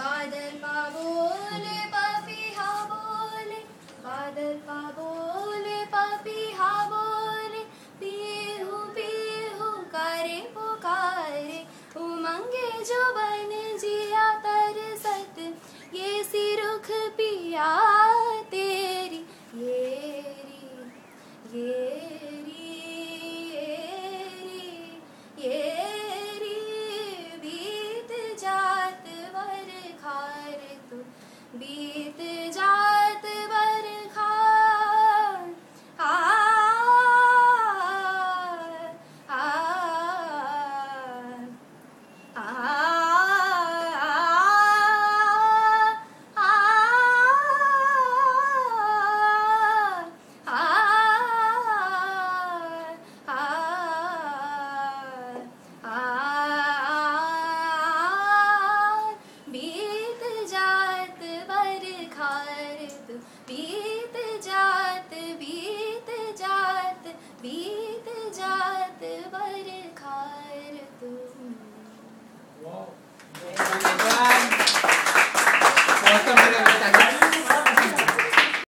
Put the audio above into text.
बादल पा बोले, पापी हा बोले। बादल पा बोले, पापी हा बोले। पीहू पीहू करे पुकारे। उमंगे जो बन जिया तर सत, ये सिरुख पिया तेरी, ये री, ये बीत जात बीत जात बीत जात बर खार तू Welcome to the